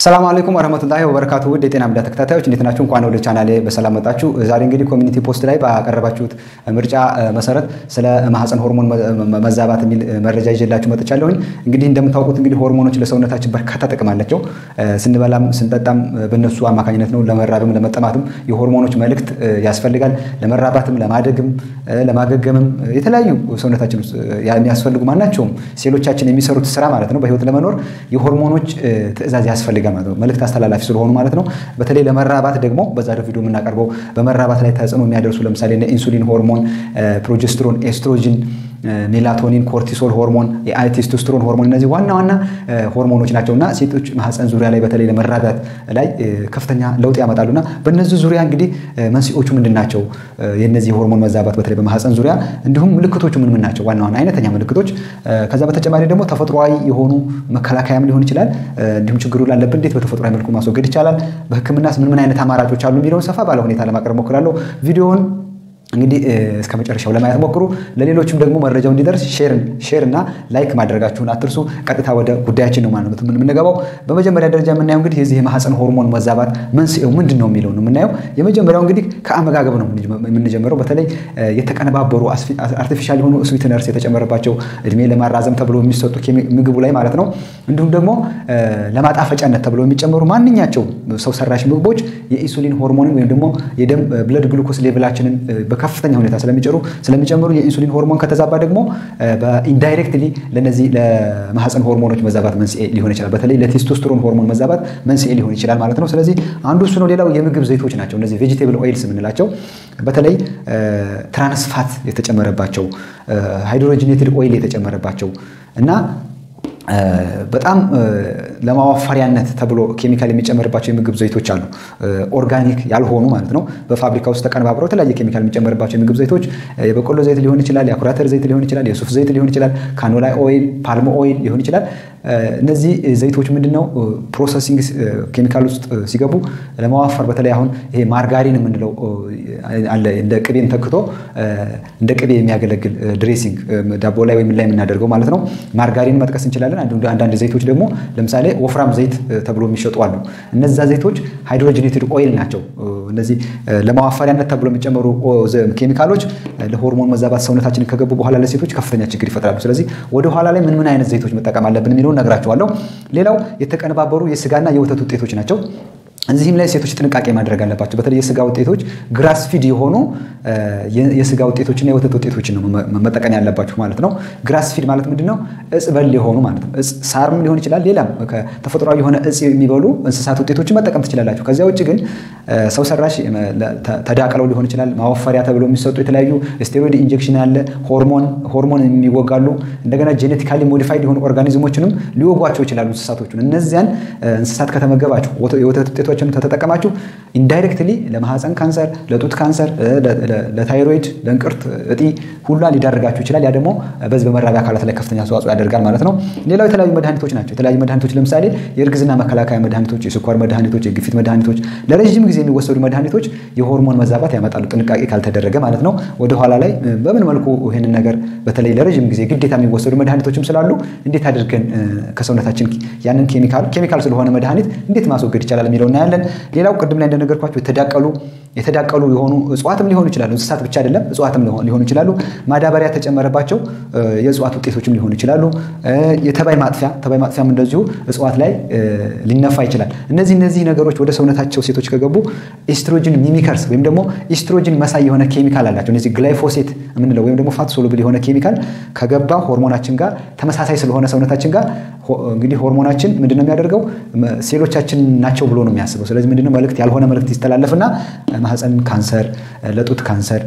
ሰላም አለይኩም ወረህመቱላሂ ወበረካቱ ውድ የጤና ሚዲያ ተከታታዮች እንዴት ናችሁ? እንኳን ወደ ቻናሌ በሰላም መጣችሁ። ዛሬ እንግዲህ community post ላይ ባቀረባችሁት ምርጫ መሰረት ስለ ማህፀን ሆርሞን መዛባት የሚል መረጃ ይዤላችሁ መጥቻለሁኝ። እንግዲህ እንደምታውቁት እንግዲህ ሆርሞኖች ለሰውነታችን በርካታ ጥቅም አላቸው። ስንበላም ስንጠጣም በእነሱ አማካኝነት ነው። ለመራብም ለመጠማትም የሆርሞኖች መልእክት ያስፈልጋል። ለመራባትም፣ ለማደግም፣ ለማገገምም የተለያዩ ሰውነታችን ውስጥ የሚያስፈልጉ ማናቸውም ሴሎቻችን የሚሰሩት ስራ ማለት ነው በህይወት ለመኖር የሆርሞኖች ትዕዛዝ ያስፈልጋል ማለት ነው። መልእክት አስተላላፊ ስለሆኑ ማለት ነው። በተለይ ለመራባት ደግሞ በዛሬው ቪዲዮ የምናቀርበው በመራባት ላይ ተጽዕኖ የሚያደርሱ ለምሳሌ ኢንሱሊን ሆርሞን፣ ፕሮጀስትሮን፣ ኤስትሮጂን ሜላቶኒን፣ ኮርቲሶል ሆርሞን፣ ቴስቶስትሮን ሆርሞን እነዚህ ዋና ዋና ሆርሞኖች ናቸው እና ሴቶች ማህፀን ዙሪያ ላይ በተለይ ለመራባት ላይ ከፍተኛ ለውጥ ያመጣሉ እና በእነዚህ ዙሪያ እንግዲህ መንስኤዎቹ ምንድን ናቸው? የነዚህ ሆርሞን መዛባት በተለይ በማህፀን ዙሪያ እንዲሁም ምልክቶቹ ምን ምን ናቸው? ዋና ዋና አይነተኛ ምልክቶች። ከዛ በተጨማሪ ደግሞ ተፈጥሯዊ የሆኑ መከላከያም ሊሆን ይችላል። እንዲሁም ችግሩ ላለብን እንዴት በተፈጥሯዊ መልኩ ማስወገድ ይቻላል? በህክምናስ ምን ምን አይነት አማራጮች አሉ የሚለውን ሰፋ ባለ ሁኔታ ለማቅረብ ሞክራለሁ። ቪዲዮውን እንግዲህ እስከ መጨረሻው ለማየት ሞክሩ። ለሌሎችም ደግሞ መረጃው እንዲደርስ share እና like ማድረጋችሁን አትርሱ። ቀጥታ ወደ ጉዳያችን ነው ማለት የምንገባው። በመጀመሪያ ደረጃ የምናየው እንግዲህ የዚህ የማህፀን ሆርሞን መዛባት መንስኤው ምንድን ነው የሚለው ነው የምናየው። የመጀመሪያው እንግዲህ ከአመጋገብ ነው የምንጀምረው። በተለይ የተቀነባበሩ artificial የሆኑ sweeteners የተጨመረባቸው እድሜ ለማራዘም ተብሎ የሚሰጡ ምግቡ ላይ ማለት ነው። እንዲሁም ደግሞ ለማጣፈጫነት ተብሎ የሚጨመሩ ማንኛቸው ሰው ሰራሽ ምግቦች የኢንሱሊን ሆርሞንን ወይም ደግሞ የደም blood glucose level አችንን በከፍተኛ ሁኔታ ስለሚጨሩ ስለሚጨምሩ የኢንሱሊን ሆርሞን ከተዛባ ደግሞ በ indirectly ለነዚህ ለማህፀን ሆርሞኖች መዛባት መንስኤ ሊሆን ይችላል። በተለይ ለቴስቶስትሮን ሆርሞን መዛባት መንስኤ ሊሆን ይችላል ማለት ነው። ስለዚህ አንዱ እሱ ነው። ሌላው የምግብ ዘይቶች ናቸው። እነዚህ vegetable oils የምንላቸው በተለይ trans fat የተጨመረባቸው hydrogenated oil የተጨመረባቸው እና በጣም ለማዋፈሪያነት ተብሎ ኬሚካል የሚጨመርባቸው የምግብ ዘይቶች አሉ። organic ያልሆኑ ማለት ነው። በፋብሪካ ውስጥ ተቀነባብረው የተለያየ ኬሚካል የሚጨመርባቸው የምግብ ዘይቶች የበቆሎ ዘይት ሊሆን ይችላል፣ የአኩሪ አተር ዘይት ሊሆን ይችላል፣ የሱፍ ዘይት ሊሆን ይችላል፣ canola oil፣ palm oil ሊሆን ይችላል። እነዚህ ዘይቶች ምንድን ነው processing ኬሚካል ውስጥ ሲገቡ ለማዋፈር በተለይ አሁን ይሄ ማርጋሪን የምንለው አለ እንደ ቅቤን ተክቶ እንደ ቅቤ የሚያገለግል dressing ዳቦ ላይ ወይም ላይ የምናደርገው ማለት ነው። ማርጋሪን መጥቀስ እንችላለን። አንዳንድ ዘይቶች ደግሞ ለምሳሌ ወፍራም ዘይት ተብሎ የሚሸጡ አሉ። እነዛ ዘይቶች hydrogenated oil ናቸው። እነዚህ ለማዋፈሪያነት ተብሎ የሚጨመሩ ኬሚካሎች ለሆርሞን መዛባት ሰውነታችንን ከገቡ በኋላ ለሴቶች ከፍተኛ ችግር ይፈጥራሉ። ስለዚህ ወደ ኋላ ላይ ምን ምን አይነት ዘይቶች መጠቀም አለብን የሚለውን ነግራችኋለሁ። ሌላው የተቀነባበሩ የስጋና የወተት ውጤቶች ናቸው። እዚህም ላይ ሴቶች ጥንቃቄ ማድረግ አለባቸው። በተለይ የስጋ ውጤቶች grass fed የሆኑ የስጋ ውጤቶችና የወተት ውጤቶችን ነው መጠቀም ያለባችሁ ማለት ነው። grass fed ማለት ምንድን ነው? እጽ በል የሆኑ ማለት ነው። እጽ ሳርም ሊሆን ይችላል። ሌላም ተፈጥሯዊ የሆነ እጽ የሚበሉ እንስሳት ውጤቶችን መጠቀም ትችላላችሁ። ከዚያ ውጭ ግን ሰው ሰራሽ ተዳቅለው ሊሆን ይችላል። ማወፈሪያ ተብሎ የሚሰጡ የተለያዩ steroid injection ያለ ሆርሞን የሚወጋሉ እንደገና genetically modified የሆኑ organism ኦችንም ሊወጓቸው ይችላሉ እንስሳቶቹን። እነዚያን እንስሳት ከተመገባችሁ የወተት ውጤቶች ተጠቀማችሁ indirectly ለማህፀን ካንሰር፣ ለጡት ካንሰር፣ ለታይሮይድ፣ ለእንቅርት እጢ ሁላ ሊዳርጋችሁ ይችላል። ያ ደግሞ በዚህ በመራቢያ አካላት ላይ ከፍተኛ አስተዋጽኦ ያደርጋል ማለት ነው። ሌላው የተለያዩ መድኃኒቶች ናቸው። የተለያዩ መድኃኒቶች ለምሳሌ የእርግዝና መከላከያ መድኃኒቶች፣ የስኳር መድኃኒቶች፣ የግፊት መድኃኒቶች፣ ለረዥም ጊዜ የሚወሰዱ መድኃኒቶች የሆርሞን መዛባት ያመጣሉ፣ ጥንቃቄ ካልተደረገ ማለት ነው። ወደኋላ ላይ በምን መልኩ ይህንን ነገር በተለይ ለረዥም ጊዜ ግዴታ የሚወሰዱ መድኃኒቶችም ስላሉ እንዴት አድርገን ከሰውነታችን ያንን ኬሚካል ኬሚካል ስለሆነ መድኃኒት እንዴት ማስወገድ ይቻላል የሚለው እናያለን። ሌላው ቅድም ላይ እንደነገርኳቸው የተዳቀሉ የተዳቀሉ የሆኑ እጽዋትም ሊሆኑ ይችላሉ። እንስሳት ብቻ አይደለም፣ እጽዋትም ሊሆኑ ይችላሉ። ማዳበሪያ ተጨመረባቸው የእጽዋት ውጤቶችም ሊሆኑ ይችላሉ። የተባይ ማጥፊያ ተባይ ማጥፊያም እንደዚሁ እጽዋት ላይ ሊነፋ ይችላል። እነዚህ እነዚህ ነገሮች ወደ ሰውነታቸው ሴቶች ከገቡ estrogen mimickers ወይም ደግሞ ኢስትሮጅን መሳይ የሆነ ኬሚካል አላቸው። እነዚህ glyphosate የምንለው ወይም ደግሞ fat soluble የሆነ ኬሚካል ከገባ ሆርሞናችን ጋር ተመሳሳይ ስለሆነ ሰውነታችን ጋር እንግዲህ ሆርሞናችን ምንድነው የሚያደርገው ሴሎቻችን ናቸው ብሎ ነው የሚያስበው። ስለዚህ ምንድነው መልእክት ያልሆነ መልእክት ይስተላለፍና ማህፀን ካንሰር፣ ለጡት ካንሰር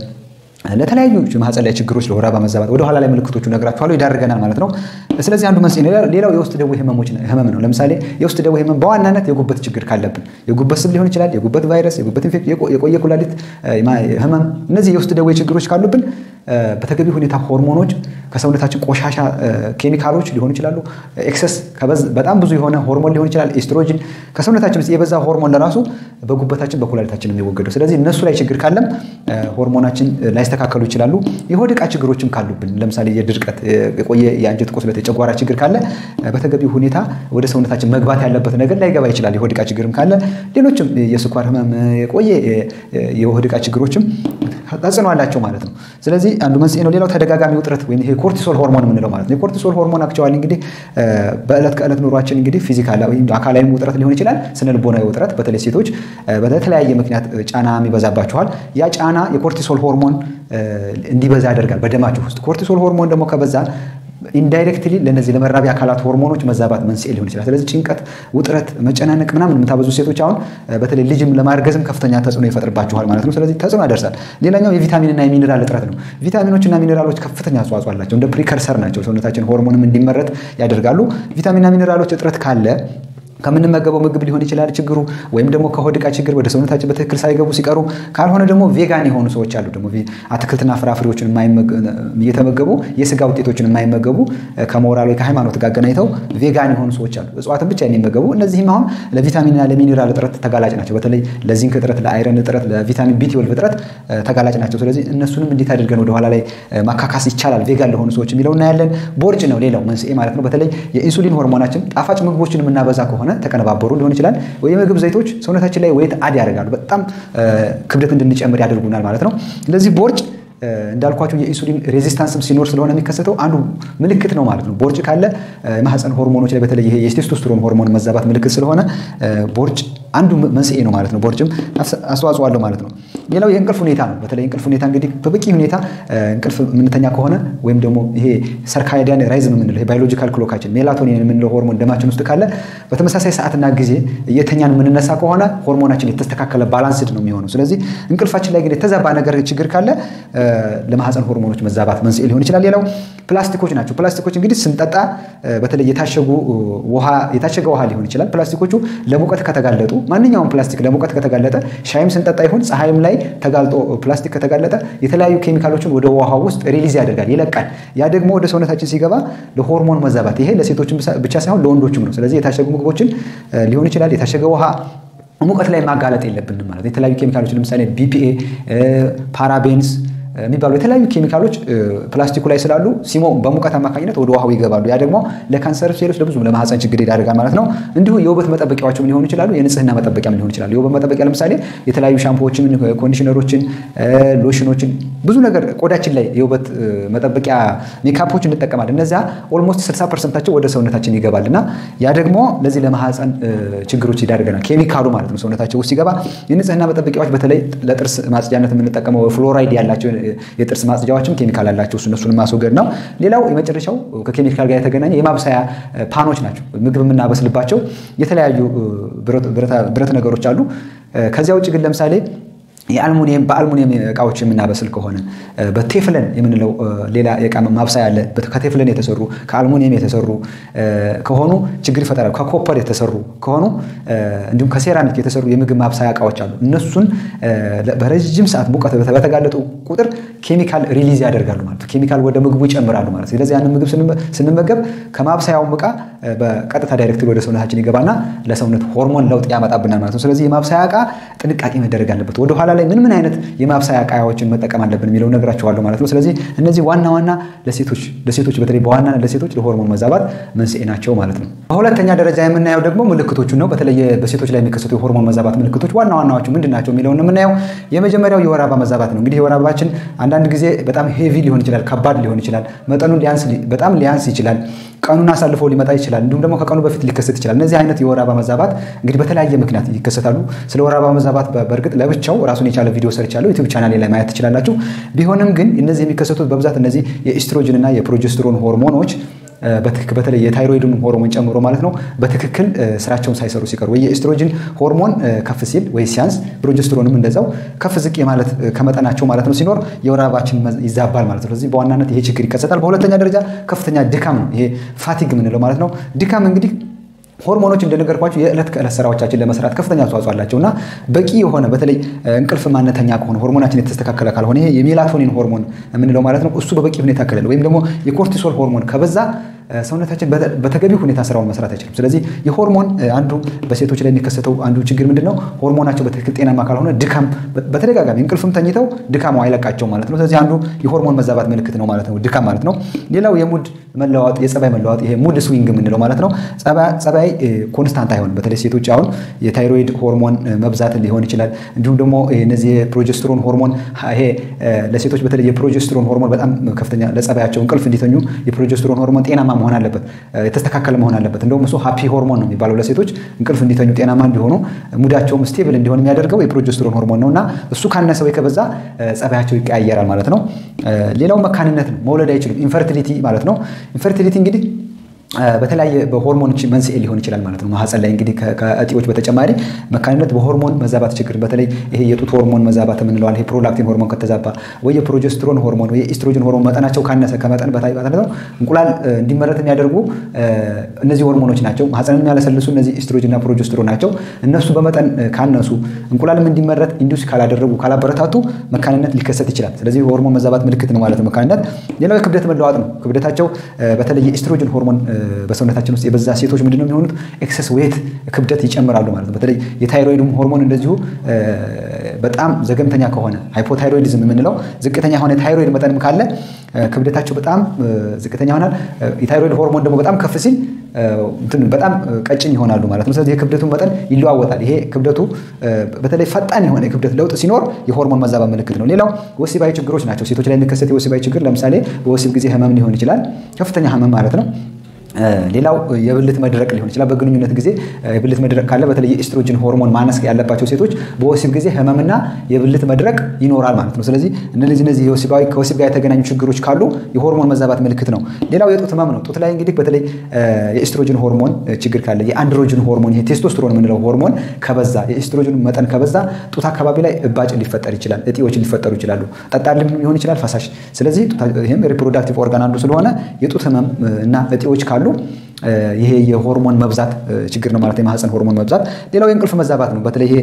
ለተለያዩ ማህፀን ላይ ችግሮች ለወር አበባ መዛባት ወደ ኋላ ላይ ምልክቶቹ ነግራችኋለሁ ይዳርገናል ማለት ነው። ስለዚህ አንዱ መንስኤ ሌላው የውስጥ ደዌ ህመም ነው። ለምሳሌ የውስጥ ደዌ ህመም በዋናነት የጉበት ችግር ካለብን የጉበት ስብ ሊሆን ይችላል፣ የጉበት ቫይረስ፣ የጉበት የቆየ ኩላሊት ህመም፣ እነዚህ የውስጥ ደዌ ችግሮች ካሉብን በተገቢ ሁኔታ ሆርሞኖች ከሰውነታችን ቆሻሻ ኬሚካሎች ሊሆኑ ይችላሉ። excess በጣም ብዙ የሆነ ሆርሞን ሊሆን ይችላል። ኤስትሮጅን ከሰውነታችን ውስጥ የበዛ ሆርሞን ለራሱ በጉበታችን በኩላሊታችን የሚወገደው። ስለዚህ እነሱ ላይ ችግር ካለም ሆርሞናችን ላይስተካከሉ ይችላሉ። የሆድ ዕቃ ችግሮችም ካሉብን ለምሳሌ የድርቀት፣ የቆየ የአንጀት ቁስለት፣ የጨጓራ ችግር ካለ በተገቢ ሁኔታ ወደ ሰውነታችን መግባት ያለበት ነገር ላይገባ ይችላል። የሆድ ዕቃ ችግርም ካለ ሌሎችም የስኳር ህመም፣ የቆየ የሆድ ዕቃ ችግሮችም ተጽዕኖ አላቸው ማለት ነው። ስለዚህ አንዱ መንስኤ ነው። ሌላው ተደጋጋሚ ውጥረት ወይም ይሄ cortisol ሆርሞን የምንለው ማለት ነው። የ cortisol ሆርሞን actually እንግዲህ በዕለት ከዕለት ኑሯችን እንግዲህ physical አካላዊ ውጥረት ሊሆን ይችላል፣ ስነ ልቦናዊ ውጥረት በተለይ ሴቶች በተለያየ ምክንያት ጫና ይበዛባቸዋል። ያ ጫና የ cortisol ሆርሞን እንዲበዛ ያደርጋል በደማችሁ ውስጥ። cortisol ሆርሞን ደግሞ ከበዛ indirectly ለነዚህ ለመራቢያ አካላት ሆርሞኖች መዛባት መንስኤ ሊሆን ይችላል። ስለዚህ ጭንቀት፣ ውጥረት፣ መጨናነቅ ምናምን የምታበዙ ሴቶች አሁን በተለይ ልጅም ለማርገዝም ከፍተኛ ተጽዕኖ ይፈጥርባችኋል ማለት ነው። ስለዚህ ተጽዕኖ ያደርሳል። ሌላኛው የቪታሚንና የሚኔራል እጥረት ነው። ቪታሚኖችና ሚኔራሎች ከፍተኛ አስተዋጽኦ አላቸው። እንደ precursor ናቸው። ሰውነታችን ሆርሞንም እንዲመረት ያደርጋሉ። ቪታሚንና ሚኔራሎች እጥረት ካለ ከምንመገበው ምግብ ሊሆን ይችላል ችግሩ፣ ወይም ደግሞ ከሆድ ዕቃ ችግር ወደ ሰውነታችን በትክክል ሳይገቡ ሲቀሩ፣ ካልሆነ ደግሞ vegan የሆኑ ሰዎች አሉ። ደግሞ አትክልትና ፍራፍሬዎችን እየተመገቡ የስጋ ውጤቶችን የማይመገቡ ከሞራል ወይ ከሃይማኖት ጋር አገናኝተው vegan የሆኑ ሰዎች አሉ፣ እጽዋትን ብቻ የሚመገቡ። እነዚህም አሁን ለቪታሚንና ለሚኔራል እጥረት ተጋላጭ ናቸው። በተለይ ለዚንክ እጥረት፣ ለ iron እጥረት፣ ለቪታሚን B12 እጥረት ተጋላጭ ናቸው። ስለዚህ እነሱንም እንዴት አድርገን ወደኋላ ላይ ማካካስ ይቻላል vegan ለሆኑ ሰዎች የሚለው እናያለን። ቦርጭ ነው ሌላው መንስኤ ማለት ነው። በተለይ የኢንሱሊን ሆርሞናችን ጣፋጭ ምግቦችን የምናበዛ ከሆነ የተቀነባበሩ ሊሆን ይችላል። የምግብ ዘይቶች ሰውነታችን ላይ weight add ያደርጋሉ። በጣም ክብደት እንድንጨምር ያደርጉናል ማለት ነው። ስለዚህ ቦርጭ እንዳልኳችሁ የኢንሱሊን resistance ም ሲኖር ስለሆነ የሚከሰተው አንዱ ምልክት ነው ማለት ነው። ቦርጭ ካለ የማህፀን ሆርሞኖች ላይ በተለይ ይሄ የቴስቶስትሮን ሆርሞን መዛባት ምልክት ስለሆነ ቦርጭ አንዱ መንስኤ ነው ማለት ነው። ቦርጭም አስተዋጽኦ አለው ማለት ነው። ሌላው የእንቅልፍ ሁኔታ ነው። በተለይ እንቅልፍ ሁኔታ እንግዲህ በበቂ ሁኔታ እንቅልፍ የምንተኛ ከሆነ ወይም ደግሞ ይሄ circadian rhythm የምንለው biological clock ኣችን melatonin የምንለው ሆርሞን ደማችን ውስጥ ካለ በተመሳሳይ ሰዓትና ጊዜ እየተኛን የምንነሳ ከሆነ ሆርሞናችን የተስተካከለ balanced ነው የሚሆነው። ስለዚህ እንቅልፋችን ላይ ግን የተዛባ ነገር ችግር ካለ ለማህፀን ሆርሞኖች መዛባት መንስኤ ሊሆን ይችላል። ሌላው ፕላስቲኮች ናቸው። ፕላስቲኮች እንግዲህ ስንጠጣ በተለይ የታሸጉ ውሃ የታሸገ ውሃ ሊሆን ይችላል። ፕላስቲኮቹ ለሙቀት ከተጋለጡ ማንኛውም ፕላስቲክ ለሙቀት ከተጋለጠ ሻይም ስንጠጣ ይሁን ፀሐይም ላይ ተጋልጦ ፕላስቲክ ከተጋለጠ የተለያዩ ኬሚካሎችን ወደ ውሃ ውስጥ release ያደርጋል፣ ይለቃል። ያ ደግሞ ወደ ሰውነታችን ሲገባ ለሆርሞን መዛባት ይሄ ለሴቶችም ብቻ ሳይሆን ለወንዶችም ነው። ስለዚህ የታሸጉ ምግቦችን ሊሆን ይችላል የታሸገ ውሃ ሙቀት ላይ ማጋለጥ የለብንም ማለት የተለያዩ ኬሚካሎች ለምሳሌ BPA፣ parabens የሚባሉ የተለያዩ ኬሚካሎች ፕላስቲኩ ላይ ስላሉ ሲሞቅ በሙቀት አማካኝነት ወደ ውሃው ይገባሉ። ያ ደግሞ ለካንሰር ሴሎች ለብዙ ለማህፀን ችግር ይዳርጋል ማለት ነው። እንዲሁ የውበት መጠበቂያዎችም ሊሆኑ ይችላሉ። የንጽህና መጠበቂያም ሊሆን ይችላሉ። የውበት መጠበቂያ ለምሳሌ የተለያዩ ሻምፖዎችን፣ ኮንዲሽነሮችን፣ ሎሽኖችን ብዙ ነገር ቆዳችን ላይ የውበት መጠበቂያ ሜካፖች እንጠቀማለን። እነዚያ almost 60 ፐርሰንታቸው ወደ ሰውነታችን ይገባል እና ያ ደግሞ ለዚህ ለማህፀን ችግሮች ይዳርገናል። ኬሚካሉ ማለት ነው ሰውነታቸው ውስጥ ሲገባ የንጽህና መጠበቂያዎች በተለይ ለጥርስ ማጽጃነት የምንጠቀመው fluoride ያላቸው የጥርስ ማጽጃዎችም ኬሚካል አላቸው። እነሱን ማስወገድ ነው። ሌላው የመጨረሻው ከኬሚካል ጋር የተገናኘ የማብሰያ pan ኦች ናቸው። ምግብ የምናበስልባቸው የተለያዩ ብረት ነገሮች አሉ። ከዚያ ውጭ ግን ለምሳሌ የአልሙኒየም በአልሙኒየም እቃዎች የምናበስል ከሆነ በቴፍለን የምንለው ሌላ የእቃ ማብሰያ አለ። ከቴፍለን የተሰሩ ከአልሙኒየም የተሰሩ ከሆኑ ችግር ይፈጠራል። ከ copper የተሰሩ ከሆኑ እንዲሁም ከሴራሚክ የተሰሩ የምግብ ማብሰያ እቃዎች አሉ። እነሱን በረዥም ሰዓት ሙቀት በተጋለጡ ቁጥር ኬሚካል release ያደርጋሉ ማለት ኬሚካል ወደ ምግቡ ይጨምራሉ ማለት ስለዚህ ያንን ምግብ ስንመገብ ከማብሰያውም እቃ በቀጥታ direct ወደ ሰውነታችን ይገባና ለሰውነት ሆርሞን ለውጥ ያመጣብናል ማለት ነው። ስለዚህ የማብሰያ እቃ ጥንቃቄ መደረግ አለበት። ወደኋላ ላይ ምን ምን አይነት የማብሰያ እቃዎችን መጠቀም አለብን የሚለው ነግራችኋለሁ ማለት ነው። ስለዚህ እነዚህ ዋና ዋና ለሴቶች ለሴቶች በተለይ በዋና ለሴቶች ለሆርሞን መዛባት መንስኤ ናቸው ማለት ነው። በሁለተኛ ደረጃ የምናየው ደግሞ ምልክቶቹ ነው። በተለይ በሴቶች ላይ የሚከሰቱ የሆርሞን መዛባት ምልክቶች ዋና ዋናዎቹ ምንድን ናቸው የሚለውን የምናየው የመጀመሪያው የወር አበባ መዛባት ነው። እንግዲህ የወር አበባችን አንዳንድ ጊዜ በጣም heavy ሊሆን ይችላል፣ ከባድ ሊሆን ይችላል፣ መጠኑ በጣም ሊያንስ ይችላል፣ ቀኑን አሳልፎ ሊመጣ ይችላል፣ እንዲሁም ደግሞ ከቀኑ በፊት ሊከሰት ይችላል። እነዚህ አይነት የወር አበባ መዛባት እንግዲህ በተለያየ ምክንያት ይከሰታሉ። ስለ ወር አበባ መዛባት በእርግጥ ለብቻው ራሱን የቻለ ቪዲዮ ሰርቻለሁ፣ ዩቲዩብ ቻናሌ ላይ ማየት ትችላላችሁ። ቢሆንም ግን እነዚህ የሚከሰቱት በብዛት እነዚህ የኢስትሮጅን እና የ progesterone ሆርሞኖች በተለይ የታይሮይድን ሆርሞን ጨምሮ ማለት ነው በትክክል ስራቸውን ሳይሰሩ ሲቀሩ ወይ የኤስትሮጅን ሆርሞን ከፍ ሲል ወይ ሲያንስ progesterone ም እንደዛው ከፍ ዝቅ ማለት ከመጠናቸው ማለት ነው ሲኖር የወር አበባችን ይዛባል ማለት ነው። ስለዚህ በዋናነት ይሄ ችግር ይከሰታል። በሁለተኛ ደረጃ ከፍተኛ ድካም ነው። ይሄ fatigue የምንለው ማለት ነው። ድካም እንግዲህ ሆርሞኖች እንደነገርኳችሁ የዕለት ከዕለት ስራዎቻችን ለመስራት ከፍተኛ አስተዋጽኦ አላቸው እና በቂ የሆነ በተለይ እንቅልፍ የማንተኛ ከሆነ ሆርሞናችን የተስተካከለ ካልሆነ ይሄ የሜላቶኒን ሆርሞን የምንለው ማለት ነው እሱ በበቂ ሁኔታ ከሌለ ወይም ደግሞ የ cortisol ሆርሞን ከበዛ ሰውነታችን በተገቢ ሁኔታ ስራውን መስራት አይችልም። ስለዚህ የሆርሞን አንዱ በሴቶች ላይ የሚከሰተው አንዱ ችግር ምንድን ነው? ሆርሞናቸው በትክክል ጤናማ ካልሆነ ድካም፣ በተደጋጋሚ እንቅልፍም ተኝተው ድካሙ አይለቃቸው ማለት ነው። ስለዚህ አንዱ የሆርሞን መዛባት ምልክት ነው ማለት ነው፣ ድካም ማለት ነው። ሌላው የ mood መለዋወጥ፣ የጸባይ መለዋወጥ፣ ይሄ mood swing የምንለው ማለት ነው። ጸባይ constant አይሆንም። በተለይ ሴቶች አሁን የታይሮይድ ሆርሞን መብዛት ሊሆን ይችላል። እንዲሁም ደግሞ እነዚህ የ progesterone ሆርሞን ይሄ ለሴቶች በተለይ የፕሮጀስትሮን ሆርሞን በጣም ከፍተኛ ለጸባያቸው እንቅልፍ እንዲተኙ የፕሮጀስትሮን ሆርሞን ጤናማ መሆን አለበት፣ የተስተካከለ መሆን አለበት። እንደውም እሱ happy ሆርሞን ነው የሚባለው ለሴቶች እንቅልፍ እንዲተኙ ጤናማ እንዲሆኑ mood ኣቸውም stable እንዲሆን የሚያደርገው የፕሮጀስትሮን ሆርሞን ነው እና እሱ ካነሰ ወይ ከበዛ ጸባያቸው ይቀያየራል ማለት ነው። ሌላው መካንነት ነው፣ መውለድ አይችሉም። infertility ማለት ነው። infertility እንግዲህ በተለያየ በሆርሞኖች መንስኤ ሊሆን ይችላል ማለት ነው። ማህፀን ላይ እንግዲህ ከእጢዎች በተጨማሪ መካንነት በሆርሞን መዛባት ችግር በተለይ ይሄ የጡት ሆርሞን መዛባት የምንለው ይሄ ፕሮላክቲን ሆርሞን ከተዛባ ወይ የፕሮጀስትሮን ሆርሞን ወይ የኢስትሮጅን ሆርሞን መጠናቸው ካነሰ ከመጠን በታች ነው እንቁላል እንዲመረት የሚያደርጉ እነዚህ ሆርሞኖች ናቸው። ማህፀንን የሚያለሰልሱ እነዚህ ኢስትሮጅንና ፕሮጀስትሮን ናቸው። እነሱ በመጠን ካነሱ እንቁላልም እንዲመረት induce ካላደረጉ ካላበረታቱ መካንነት ሊከሰት ይችላል። ስለዚህ የሆርሞን መዛባት ምልክት ነው ማለት ነው መካንነት። ሌላው የክብደት መለዋጥ ነው። ክብደታቸው በተለይ የኢስትሮጅን ሆርሞን በሰውነታችን ውስጥ የበዛ ሴቶች ምንድነው የሚሆኑት? excess weight ክብደት ይጨምራሉ ማለት ነው። በተለይ የታይሮይድ ሆርሞን እንደዚሁ በጣም ዘገምተኛ ከሆነ hypothyroidism የምንለው ዝቅተኛ የሆነ ታይሮይድ መጠንም ካለ ክብደታቸው በጣም ዝቅተኛ ይሆናል። የታይሮይድ ሆርሞን ደግሞ በጣም ከፍ ሲል በጣም ቀጭን ይሆናሉ ማለት ነው። ስለዚህ የክብደቱ መጠን ይለዋወጣል። ይሄ ክብደቱ በተለይ ፈጣን የሆነ የክብደት ለውጥ ሲኖር የሆርሞን መዛባት ምልክት ነው። ሌላው ወሲባዊ ችግሮች ናቸው። ሴቶች ላይ የሚከሰት የወሲባዊ ችግር ለምሳሌ በወሲብ ጊዜ ህመም ሊሆን ይችላል። ከፍተኛ ህመም ማለት ነው። ሌላው የብልት መድረቅ ሊሆን ይችላል። በግንኙነት ጊዜ የብልት መድረቅ ካለ በተለይ የኢስትሮጅን ሆርሞን ማነስ ያለባቸው ሴቶች በወሲብ ጊዜ ህመምና የብልት መድረቅ ይኖራል ማለት ነው። ስለዚህ እነዚህ እነዚህ የወሲባዊ ከወሲብ ጋር የተገናኙ ችግሮች ካሉ የሆርሞን መዛባት ምልክት ነው። ሌላው የጡት ህመም ነው። ጡት ላይ እንግዲህ በተለይ የኢስትሮጅን ሆርሞን ችግር ካለ የአንድሮጅን ሆርሞን ይሄ ቴስቶስትሮን የምንለው ሆርሞን ከበዛ የኢስትሮጅን መጠን ከበዛ ጡት አካባቢ ላይ እባጭ ሊፈጠር ይችላል። እጢዎች ሊፈጠሩ ይችላሉ። ጠጣርም ሊሆን ይችላል ፈሳሽ። ስለዚህ ይህም reproductive organ አንዱ ስለሆነ የጡት ህመም እና እጢዎች ካሉ ይሄ የሆርሞን መዛባት ችግር ነው ማለት የማህፀን ሆርሞን መዛባት። ሌላው የእንቅልፍ መዛባት ነው። በተለይ ይሄ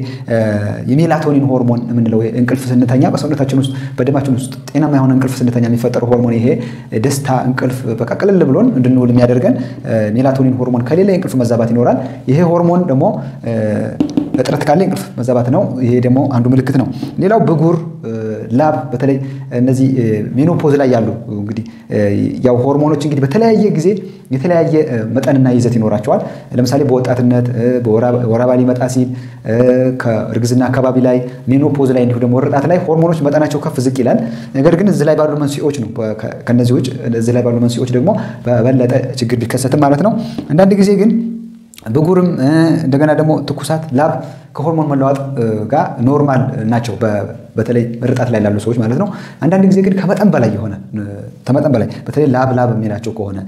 የሜላቶኒን ሆርሞን የምንለው እንቅልፍ ስንተኛ በሰውነታችን ውስጥ በደማችን ውስጥ ጤናማ የሆነ እንቅልፍ ስንተኛ የሚፈጠረው ሆርሞን ይሄ ደስታ እንቅልፍ በቃ ቅልል ብሎን እንድንውል የሚያደርገን ሜላቶኒን ሆርሞን ከሌለ የእንቅልፍ መዛባት ይኖራል። ይሄ ሆርሞን ደግሞ እጥረት ካለ እንቅልፍ መዛባት ነው። ይሄ ደግሞ አንዱ ምልክት ነው። ሌላው ብጉር፣ ላብ በተለይ እነዚህ menopause ላይ ያሉ እንግዲህ ያው ሆርሞኖች እንግዲህ በተለያየ ጊዜ የተለያየ መጠንና ይዘት ይኖራቸዋል። ለምሳሌ በወጣትነት ወር አበባ ሊመጣ ሲል ከእርግዝና አካባቢ ላይ menopause ላይ እንዲሁ ደግሞ ወረጣት ላይ ሆርሞኖች መጠናቸው ከፍ ዝቅ ይላል። ነገር ግን እዚህ ላይ ባሉ መንስኤዎች ነው። ከነዚህ ውጭ እዚህ ላይ ባሉ መንስኤዎች ደግሞ በበለጠ ችግር ቢከሰትም ማለት ነው። አንዳንድ ጊዜ ግን ብጉርም እንደገና ደግሞ ትኩሳት፣ ላብ ከሆርሞን መለዋጥ ጋር normal ናቸው። በተለይ ርጣት ላይ ላሉ ሰዎች ማለት ነው። አንዳንድ ጊዜ ግን ከመጠን በላይ የሆነ ከመጠን በላይ በተለይ ላብ ላብ የሚላቸው ከሆነ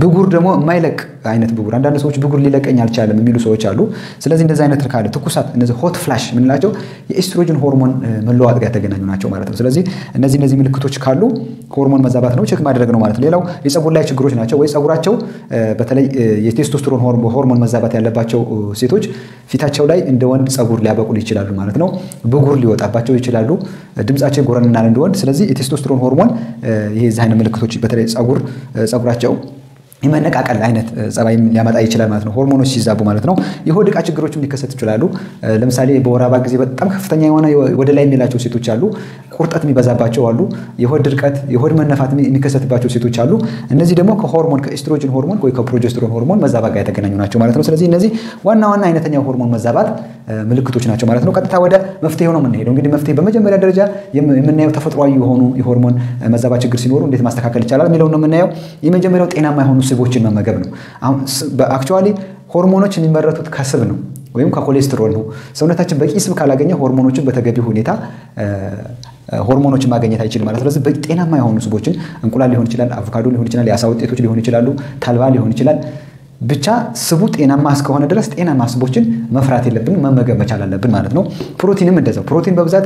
ብጉር ደግሞ የማይለቅ አይነት ብጉር፣ አንዳንድ ሰዎች ብጉር ሊለቀኝ አልቻለም የሚሉ ሰዎች አሉ። ስለዚህ እንደዚህ አይነት ካለ ትኩሳት፣ እነዚህ hot flash የምንላቸው የኤስትሮጅን ሆርሞን መለዋጥ ጋር የተገናኙ ናቸው ማለት ነው። ስለዚህ እነዚህ እነዚህ ምልክቶች ካሉ ሆርሞን መዛባት ነው፣ check ማድረግ ነው ማለት ሌላው የፀጉር ላይ ችግሮች ናቸው ወይ ፀጉራቸው በተለይ የቴስቶስትሮን ሆርሞን መዛባት ያለባቸው ሴቶች ፊታቸው ላይ እንደ ወንድ ፀጉር ሊያበቁሉ ይችላሉ ማለት ነው። ብጉር ሊወጣባቸው ይችላሉ። ድምጻቸው ጎርነን ይላል እንደ ስለዚህ የቴስቶስትሮን ሆርሞን ይሄ እዚህ አይነት ምልክቶች በተለይ ፀጉር ፀጉራቸው የመነቃቀል አይነት ጸባይ ሊያመጣ ይችላል ማለት ነው። ሆርሞኖች ሲዛቡ ማለት ነው። የሆድ ዕቃ ችግሮችም ሊከሰቱ ይችላሉ። ለምሳሌ በወር አበባ ጊዜ በጣም ከፍተኛ የሆነ ወደ ላይ የሚላቸው ሴቶች አሉ። ቁርጠት የሚበዛባቸው አሉ። የሆድ ድርቀት፣ የሆድ መነፋት የሚከሰትባቸው ሴቶች አሉ። እነዚህ ደግሞ ከሆርሞን ከኤስትሮጅን ሆርሞን ወይ ከፕሮጀስትሮን ሆርሞን መዛባት ጋር የተገናኙ ናቸው ማለት ነው። ስለዚህ እነዚህ ዋና ዋና አይነተኛ ሆርሞን መዛባት ምልክቶች ናቸው ማለት ነው። ቀጥታ ወደ መፍትሄው ነው የምንሄደው። እንግዲህ መፍትሄ በመጀመሪያ ደረጃ የምናየው ተፈጥሯዊ የሆኑ የሆርሞን መዛባት ችግር ሲኖሩ እንዴት ማስተካከል ይቻላል የሚለውን ነው የምናየው። የመጀመሪያው ጤናማ የሆኑ ስቦችን መመገብ ነው። actually ሆርሞኖች የሚመረቱት ከስብ ነው ወይም ከኮሌስትሮል ነው። ሰውነታችን በቂ ስብ ካላገኘ ሆርሞኖችን በተገቢ ሁኔታ ሆርሞኖችን ማግኘት አይችልም ማለት። ስለዚህ ጤናማ የሆኑ ስቦችን እንቁላል ሊሆን ይችላል፣ አቮካዶ ሊሆን ይችላል፣ የአሳ ውጤቶች ሊሆኑ ይችላሉ፣ ተልባ ሊሆን ይችላል። ብቻ ስቡ ጤናማ እስከሆነ ድረስ ጤናማ ስቦችን መፍራት የለብንም መመገብ መቻል አለብን ማለት ነው። ፕሮቲንም እንደዛው ፕሮቲን በብዛት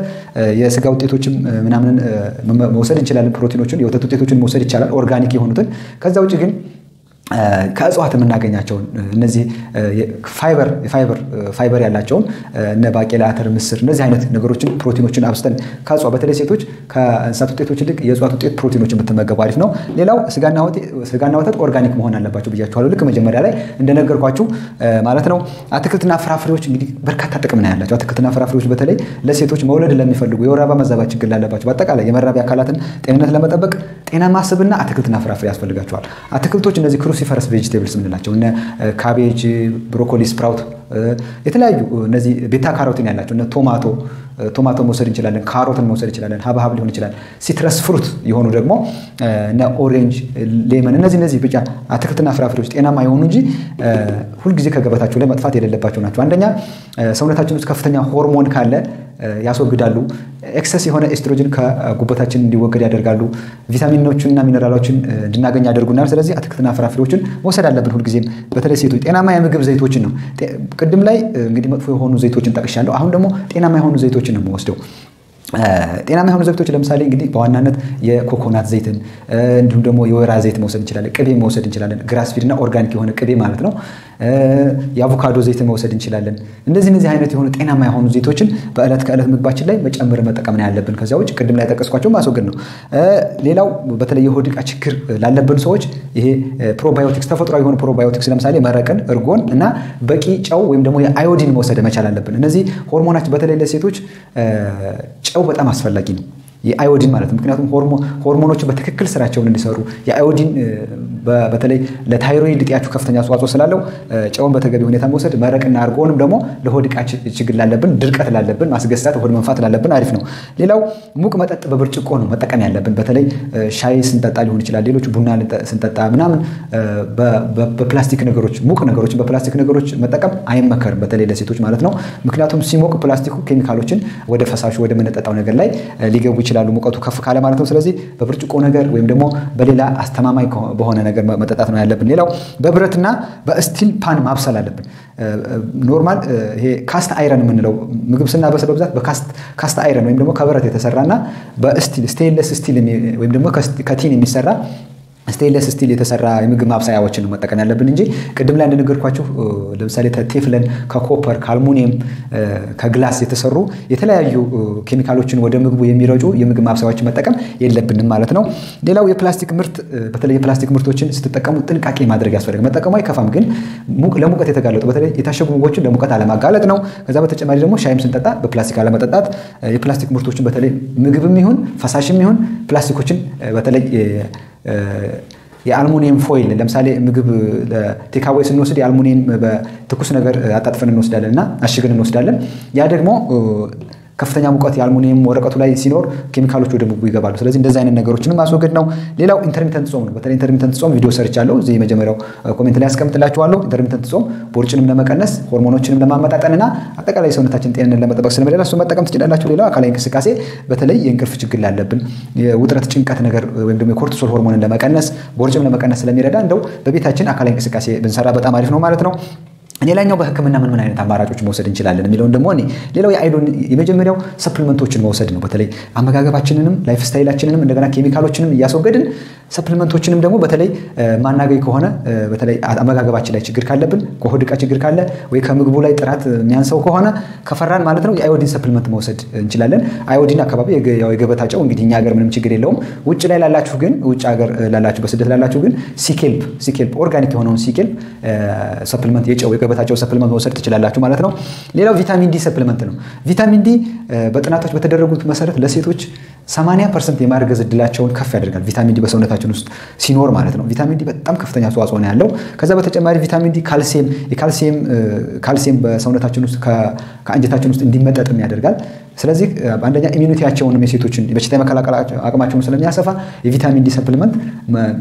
የስጋ ውጤቶችም ምናምን መውሰድ እንችላለን። ፕሮቲኖችን የወተት ውጤቶችን መውሰድ ይቻላል፣ organic የሆኑትን ከዛ ውጭ ግን ከእጽዋት የምናገኛቸውን እነዚህ fiber fiber ያላቸውን እነ ባቄላ፣ አተር፣ ምስር እነዚህ አይነት ነገሮችን ፕሮቲኖችን አብዝተን ከእጽዋት በተለይ ሴቶች ከእንስሳት ውጤቶች ይልቅ የእጽዋት ውጤት ፕሮቲኖችን ብትመገቡ አሪፍ ነው። ሌላው ስጋና ወተት organic መሆን አለባቸው ብያችኋለሁ። ልክ መጀመሪያ ላይ እንደነገርኳችሁ ማለት ነው። አትክልትና ፍራፍሬዎች እንግዲህ በርካታ ጥቅም ነው ያላቸው። አትክልትና ፍራፍሬዎች በተለይ ለሴቶች መውለድ ለሚፈልጉ የወር አበባ መዛባት ችግር ላለባቸው በአጠቃላይ የመራቢያ አካላትን ጤንነት ለመጠበቅ ጤናማ ስብና አትክልትና ፍራፍሬ ያስፈልጋቸዋል። አትክልቶች እነዚህ cruciferous vegetables የምንላቸው እነ cabbage፣ broccoli፣ sprout የተለያዩ እነዚህ beta carotene ያላቸው እነ tomato tomato መውሰድ እንችላለን። ካሮትን መውሰድ እንችላለን። ሀብሀብ ሊሆን ይችላል። citrus fruit የሆኑ ደግሞ እነ orange፣ lemon እነዚህ እነዚህ ብቻ አትክልትና ፍራፍሬዎች ጤናማ የሆኑ እንጂ ሁልጊዜ ከገበታቸው ላይ መጥፋት የሌለባቸው ናቸው። አንደኛ ሰውነታችን ውስጥ ከፍተኛ ሆርሞን ካለ ያስወግዳሉ። excess የሆነ ኤስትሮጅን ከጉበታችን እንዲወገድ ያደርጋሉ። ቪታሚኖችንና ሚነራሎችን እንድናገኝ ያደርጉናል። ስለዚህ አትክልትና ፍራፍሬዎችን መውሰድ አለብን ሁልጊዜም። በተለይ ሴቶች ጤናማ የምግብ ዘይቶችን ነው። ቅድም ላይ እንግዲህ መጥፎ የሆኑ ዘይቶችን ጠቅሻለሁ። አሁን ደግሞ ጤናማ የሆኑ ዘይቶችን ነው የምወስደው። ጤናማ የሆኑ ዘይቶች ለምሳሌ እንግዲህ በዋናነት የኮኮናት ዘይትን እንዲሁም ደግሞ የወይራ ዘይት መውሰድ እንችላለን። ቅቤ መውሰድ እንችላለን። grass-fed እና organic የሆነ ቅቤ ማለት ነው። የአቮካዶ ዘይትን መውሰድ እንችላለን። እንደዚህ እነዚህ አይነት የሆኑ ጤናማ የሆኑ ዘይቶችን በዕለት ከዕለት ምግባችን ላይ መጨመር መጠቀም ነው ያለብን። ከዚያ ውጭ ቅድም ላይ ጠቀስኳቸው ማስወገድ ነው። ሌላው በተለይ የሆድ ዕቃ ችግር ላለብን ሰዎች ይሄ probiotics ተፈጥሯዊ የሆኑ probiotics ለምሳሌ መረቅን፣ እርጎን እና በቂ ጨው ወይም ደግሞ የአዮዲን መውሰድ መቻል አለብን። እነዚህ ሆርሞናችን በተለይ ለሴቶች ጨው በጣም አስፈላጊ ነው። የአዮዲን ማለት ምክንያቱም ሆርሞኖቹ በትክክል ስራቸውን እንዲሰሩ የአዮዲን በተለይ ለታይሮይድ እጢያችሁ ከፍተኛ አስተዋጽኦ ስላለው ጨውን በተገቢ ሁኔታ መውሰድ፣ መረቅና አርጎንም ደግሞ ለሆድ ዕቃ ችግር ላለብን፣ ድርቀት ላለብን፣ ማስገሳት፣ ሆድ መንፋት ላለብን አሪፍ ነው። ሌላው ሙቅ መጠጥ በብርጭቆ ነው መጠቀም ያለብን። በተለይ ሻይ ስንጠጣ ሊሆን ይችላል፣ ሌሎች ቡና ስንጠጣ ምናምን በፕላስቲክ ነገሮች ሙቅ ነገሮችን በፕላስቲክ ነገሮች መጠቀም አይመከርም፣ በተለይ ለሴቶች ማለት ነው። ምክንያቱም ሲሞቅ ፕላስቲኩ ኬሚካሎችን ወደ ፈሳሹ ወደ ምንጠጣው ነገር ላይ ሊገቡ ይችላሉ ሙቀቱ ከፍ ካለ ማለት ነው። ስለዚህ በብርጭቆ ነገር ወይም ደግሞ በሌላ አስተማማኝ በሆነ ነገር መጠጣት ነው ያለብን። ሌላው በብረትና በ steel pan ማብሰል አለብን። normal ይሄ cast iron የምንለው ምግብ ስናበስል በብዛት በ cast iron ወይም ደግሞ ከብረት የተሰራና በ steel stainless steel ወይም ደግሞ ከ tin የሚሰራ stainless steel የተሰራ የምግብ ማብሰያዎችን መጠቀም ያለብን እንጂ ቅድም ላይ እንደነገርኳችሁ ለምሳሌ ከ Teflon፣ ከ copper፣ ከአልሙኒየም፣ ከ glass የተሰሩ የተለያዩ ኬሚካሎችን ወደ ምግቡ የሚረጩ የምግብ ማብሰያዎችን መጠቀም የለብንም ማለት ነው። ሌላው የፕላስቲክ ምርት በተለይ የፕላስቲክ ምርቶችን ስትጠቀሙ ጥንቃቄ ማድረግ ያስፈልጋል። መጠቀሙ አይከፋም፣ ግን ለሙቀት የተጋለጡ በተለይ የታሸጉ ምግቦችን ለሙቀት አለማጋለጥ ነው። ከዛ በተጨማሪ ደግሞ ሻይም ስንጠጣ በፕላስቲክ አለመጠጣት፣ የፕላስቲክ ምርቶችን በተለይ ምግብም ይሁን ፈሳሽም ይሁን ፕላስቲኮችን በተለይ የ aluminum foil ለምሳሌ ምግብ takeaway ስንወስድ የአልሙኒየም በትኩስ ነገር አጣጥፈን እንወስዳለን እና አሽገን እንወስዳለን። ያ ደግሞ ከፍተኛ ሙቀት የአልሙኒየም ወረቀቱ ላይ ሲኖር ኬሚካሎች ወደ ምግቡ ይገባሉ። ስለዚህ እንደዚህ አይነት ነገሮችንም ማስወገድ ነው። ሌላው intermittent ጾም ነው። በተለይ intermittent ጾም ቪዲዮ ሰርቻለሁ። እዚህ የመጀመሪያው comment ላይ ያስቀምጥላችኋለሁ። intermittent ጾም ቦርጭንም ለመቀነስ ሆርሞኖችንም ለማመጣጠንና አጠቃላይ ሰውነታችን ጤንነት ለመጠበቅ ስለሚረዳ እሱ መጠቀም ትችላላችሁ። ሌላው አካላዊ እንቅስቃሴ በተለይ የእንቅልፍ ችግር ላለብን የውጥረት ጭንቀት ነገር ወይም ደግሞ የ cortisol ሆርሞንን ለመቀነስ ቦርጭም ለመቀነስ ስለሚረዳ እንደው በቤታችን አካላዊ እንቅስቃሴ ብንሰራ በጣም አሪፍ ነው ማለት ነው። ሌላኛው በሕክምና ምን ምን አይነት አማራጮች መውሰድ እንችላለን የሚለውን ደግሞ እኔ ሌላው የአዮዲን የመጀመሪያው supplement ኦችን መውሰድ ነው። በተለይ አመጋገባችንንም lifestyle ኣችንንም እንደገና ኬሚካሎችንም እያስወገድን supplement ኦችንም ደግሞ በተለይ ማናገኝ ከሆነ በተለይ አመጋገባችን ላይ ችግር ካለብን ከሆድ ዕቃ ችግር ካለ ወይ ከምግቡ ላይ ጥራት የሚያንሰው ከሆነ ከፈራን ማለት ነው የአዮዲን supplement መውሰድ እንችላለን። አዮዲን አካባቢ የገበታ ጨው እንግዲህ እኛ ሀገር ምንም ችግር የለውም። ውጭ ላይ ላላችሁ ግን ውጭ ሀገር ላላችሁ በስደት ላላችሁ ግን sea kelp sea kelp organic የሆነውን sea kelp supplement የጨው የገበታ ጨው supplement መውሰድ ትችላላችሁ ማለት ነው። ሌላው ቪታሚን ዲ supplement ነው። ቪታሚን ዲ በጥናቶች በተደረጉት መሰረት ለሴቶች 80 percent የማርገዝ እድላቸውን ከፍ ያደርጋል። ቪታሚን ዲ በሰውነታችን ውስጥ ሲኖር ማለት ነው። ቪታሚን ዲ በጣም ከፍተኛ አስተዋጽኦ ነው ያለው። ከዛ በተጨማሪ ቪታሚን ዲ ካልሲየም የካልሲየም ካልሲየም በሰውነታችን ውስጥ ከአንጀታችን ውስጥ እንዲመጠጥም ያደርጋል። ስለዚህ አንደኛ immunity ያቸውንም የሴቶችን የበሽታ የመከላከል አቅማቸውን ስለሚያሰፋ የቪታሚን ዲ supplement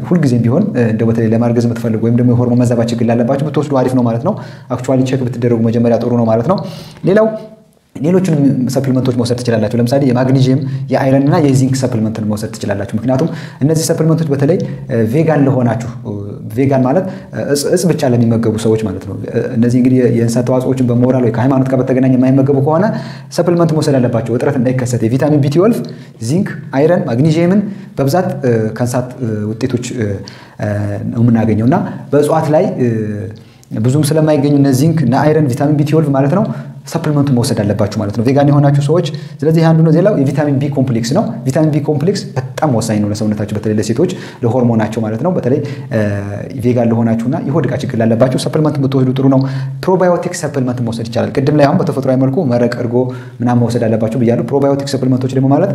ሁልጊዜም ቢሆን እንደ በተለይ ለማርገዝ የምትፈልጉ ወይም ደግሞ የሆርሞን መዛባት ችግር ላለባቸው ብትወስዱ አሪፍ ነው ማለት ነው። actually check ብትደረጉ መጀመሪያ ጥሩ ነው ማለት ነው። ሌላው ሌሎችንም supplement ኦች መውሰድ ትችላላችሁ። ለምሳሌ የማግኒዥየም የ iron እና የ zinc supplement ን መውሰድ ትችላላችሁ። ምክንያቱም እነዚህ supplement ኦች በተለይ vegan ለሆናችሁ vegan ማለት እጽ ብቻ ለሚመገቡ ሰዎች ማለት ነው። እነዚህ እንግዲህ የእንስሳት ተዋጽኦችን በሞራል ወይ ከሃይማኖት ጋር በተገናኘ የማይመገቡ ከሆነ supplement መውሰድ አለባቸው፣ እጥረት እንዳይከሰት። የቪታሚን ቢ12፣ zinc፣ iron፣ ማግኒዥየምን በብዛት ከእንስሳት ውጤቶች ነው የምናገኘው እና በእጽዋት ላይ ብዙም ስለማይገኙ እነ ዚንክ እና iron ቪታሚን ቢ12 ማለት ነው supplement ኡን መውሰድ አለባችሁ ማለት ነው፣ vegan የሆናችሁ ሰዎች። ስለዚህ አንዱ ነው። ሌላው የቪታሚን ቢ complex ነው። ቪታሚን ቢ complex በጣም ወሳኝ ነው ለሰውነታችሁ፣ በተለይ ለሴቶች ለሆርሞናቸው ማለት ነው። በተለይ vegan ለሆናችሁና የሆድ ዕቃ ችግር ላለባችሁ supplement ብትወስዱ ጥሩ ነው። probiotic supplement መውሰድ ይቻላል። ቅድም ላይ አሁን በተፈጥሯዊ መልኩ መረቅ፣ እርጎ ምናምን መውሰድ አለባችሁ ብያለሁ። probiotic supplement ኦች ደግሞ ማለት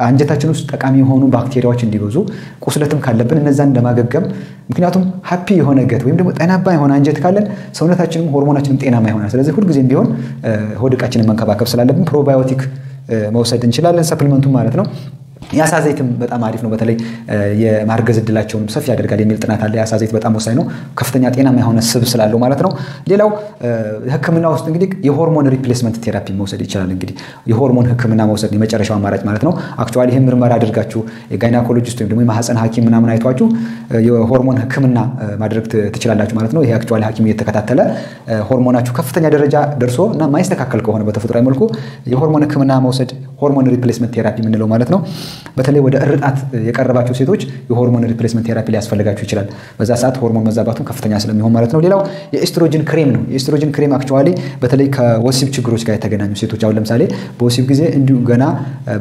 አንጀታችን ውስጥ ጠቃሚ የሆኑ ባክቴሪያዎች እንዲበዙ ቁስለትም ካለብን እነዛን ለማገገም ምክንያቱም happy የሆነ gut ወይም ደግሞ ጤናማ የሆነ አንጀት ካለን ሰውነታችንም ሆርሞናችንም ጤናማ ይሆናል። ስለዚህ ሁልጊዜም ቢሆን ሆድ መንከባከብ ስላለብን probiotic መውሰድ እንችላለን፣ supplement ኡ ማለት ነው። የአሳ ዘይትም በጣም አሪፍ ነው። በተለይ የማርገዝ እድላቸውንም ሰፊ ያደርጋል የሚል ጥናት አለ። የአሳ ዘይት በጣም ወሳኝ ነው፣ ከፍተኛ ጤናማ የሆነ ስብ ስላለው ማለት ነው። ሌላው ሕክምና ውስጥ እንግዲህ የሆርሞን replacement therapy መውሰድ ይቻላል። እንግዲህ የሆርሞን ሕክምና መውሰድ የመጨረሻው አማራጭ ማለት ነው። actually ይህን ምርመራ አድርጋችሁ የ gynecologist ወይም ደግሞ የማህፀን ሐኪም ምናምን አይቷችሁ የሆርሞን ሕክምና ማድረግ ትችላላችሁ ማለት ነው። ይሄ actually ሐኪም እየተከታተለ ሆርሞናችሁ ከፍተኛ ደረጃ ደርሶ እና ማይስተካከል ከሆነ በተፈጥሯዊ መልኩ የሆርሞን ሕክምና መውሰድ hormone replacement therapy የምንለው ማለት ነው። በተለይ ወደ እርጣት የቀረባቸው ሴቶች የ hormone replacement therapy ሊያስፈልጋቸው ይችላል። በዛ ሰዓት ሆርሞን መዛባቱን ከፍተኛ ስለሚሆን ማለት ነው። ሌላው የ estrogen cream ነው። የ estrogen cream actually በተለይ ከወሲብ ችግሮች ጋር የተገናኙ ሴቶች አሁን ለምሳሌ በወሲብ ጊዜ እንዲሁ ገና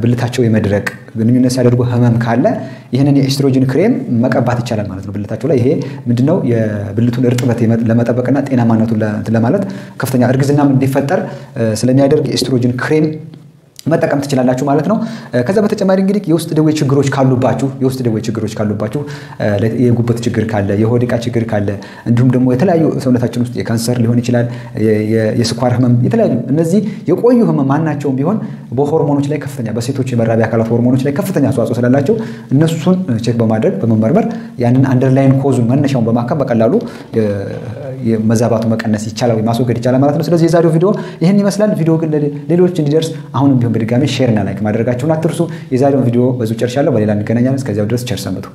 ብልታቸው የመድረቅ ግንኙነት ሲያደርጉ ህመም ካለ ይህንን የ estrogen cream መቀባት ይቻላል ማለት ነው ብልታቸው ላይ። ይሄ ምንድነው የብልቱን እርጥበት ለመጠበቅና ጤናማነቱን ለማለት ከፍተኛ እርግዝናም እንዲፈጠር ስለሚያደርግ የ estrogen cream መጠቀም ትችላላችሁ ማለት ነው። ከዛ በተጨማሪ እንግዲህ የውስጥ ደዌ ችግሮች ካሉባችሁ የውስጥ ደዌ ችግሮች ካሉባችሁ የጉበት ችግር ካለ፣ የሆድ ዕቃ ችግር ካለ እንዲሁም ደግሞ የተለያዩ ሰውነታችን ውስጥ የካንሰር ሊሆን ይችላል፣ የስኳር ህመም፣ የተለያዩ እነዚህ የቆዩ ህመም ማናቸውም ቢሆን በሆርሞኖች ላይ ከፍተኛ በሴቶች የመራቢያ አካላት ሆርሞኖች ላይ ከፍተኛ አስተዋጽኦ ስላላቸው እነሱን check በማድረግ በመመርመር ያንን underlying cause ኡን መነሻውን በማከም በቀላሉ መዛባቱ መቀነስ ይቻላል ማስወገድ ይቻላል ማለት ነው። ስለዚህ የዛሬው ቪዲዮ ይህን ይመስላል። ቪዲዮ ግን ሌሎች እንዲደርስ አሁንም ቢሆን በድጋሚ share እና like ማድረጋችሁን አትርሱ። የዛሬውን ቪዲዮ በዚሁ ጨርሻለሁ። በሌላ እንገናኛለን። እስከዚያው ድረስ ቸር ሰንብቱ።